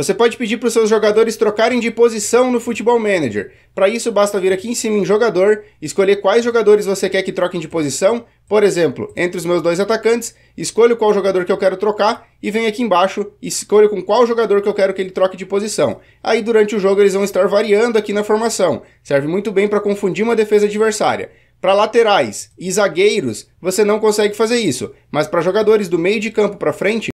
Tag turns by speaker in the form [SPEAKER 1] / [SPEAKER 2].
[SPEAKER 1] Você pode pedir para os seus jogadores trocarem de posição no Futebol Manager. Para isso, basta vir aqui em cima em Jogador, escolher quais jogadores você quer que troquem de posição. Por exemplo, entre os meus dois atacantes, escolho qual jogador que eu quero trocar e venho aqui embaixo e escolho com qual jogador que eu quero que ele troque de posição. Aí, durante o jogo, eles vão estar variando aqui na formação. Serve muito bem para confundir uma defesa adversária. Para laterais e zagueiros, você não consegue fazer isso, mas para jogadores do meio de campo para frente,